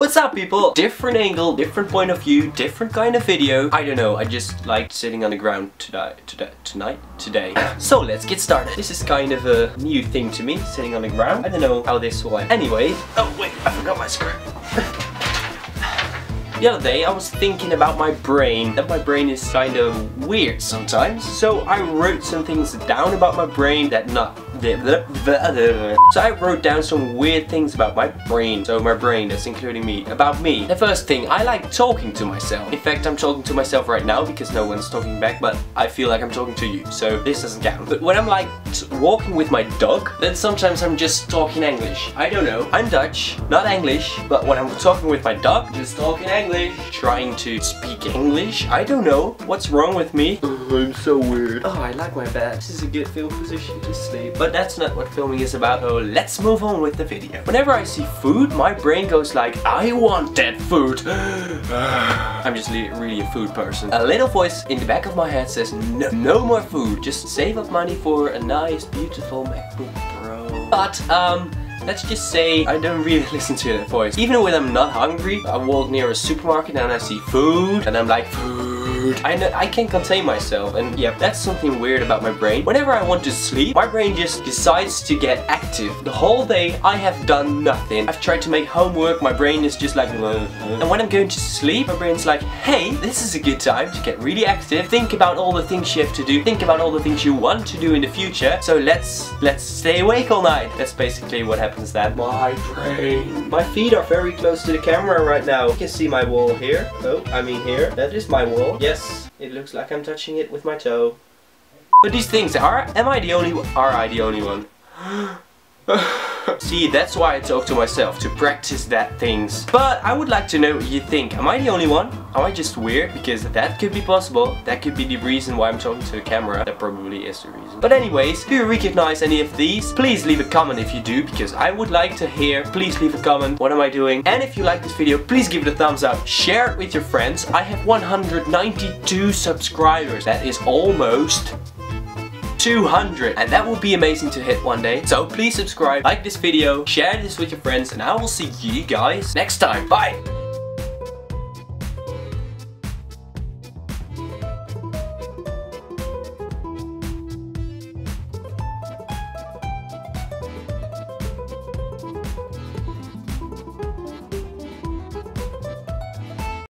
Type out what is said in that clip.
What's up people? Different angle, different point of view, different kind of video. I don't know, I just like sitting on the ground today, today, tonight, today. so let's get started. This is kind of a new thing to me, sitting on the ground. I don't know how this will end. Anyway, oh wait, I forgot my script. The other day I was thinking about my brain, that my brain is kind of weird sometimes. So I wrote some things down about my brain that not so I wrote down some weird things about my brain. So my brain, that's including me. About me. The first thing, I like talking to myself. In fact, I'm talking to myself right now because no one's talking back, but I feel like I'm talking to you. So this doesn't count. But when I'm like walking with my dog, then sometimes I'm just talking English. I don't know. I'm Dutch, not English, but when I'm talking with my dog, just talking English. Trying to speak English. I don't know. What's wrong with me? I'm so weird. Oh, I like my bed. This is a good film position to sleep. But that's not what filming is about. Oh, let's move on with the video. Whenever I see food, my brain goes like, I want that food. I'm just really a food person. A little voice in the back of my head says, no, no more food. Just save up money for a nice, beautiful MacBook Pro. But, um, Let's just say I don't really listen to that voice. Even when I'm not hungry, I walk near a supermarket and I see food and I'm like, food I, know, I can't contain myself and yeah, that's something weird about my brain. Whenever I want to sleep, my brain just decides to get active. The whole day I have done nothing. I've tried to make homework, my brain is just like and when I'm going to sleep, my brain's like, hey, this is a good time to get really active. Think about all the things you have to do. Think about all the things you want to do in the future. So let's let's stay awake all night. That's basically what happens then. My brain. My feet are very close to the camera right now. You can see my wall here. Oh, I mean here. That is my wall. Yeah, Yes, it looks like I'm touching it with my toe. But these things, are, am I the only, are I the only one? See, that's why I talk to myself, to practice that things. But I would like to know what you think. Am I the only one? Am I just weird? Because that could be possible. That could be the reason why I'm talking to the camera. That probably is the reason. But anyways, do you recognize any of these? Please leave a comment if you do, because I would like to hear. Please leave a comment. What am I doing? And if you like this video, please give it a thumbs up. Share it with your friends. I have 192 subscribers. That is almost 200 and that will be amazing to hit one day. So please subscribe like this video share this with your friends and I will see you guys next time. Bye